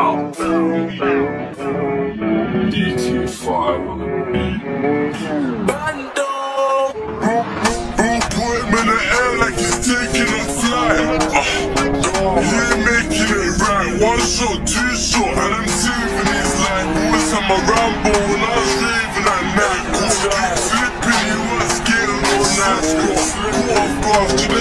bow. DT5 on the beat. Bando. Put him in the air like he's taking a flight. Uh, he ain't making it right. One shot, two shot, and I'm saving his life. Always time my ramble when I was raving at night. Cause keep flipping, he was getting all night. Got caught off guard.